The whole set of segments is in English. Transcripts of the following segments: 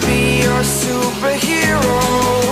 be your superhero.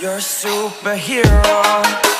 You're a superhero.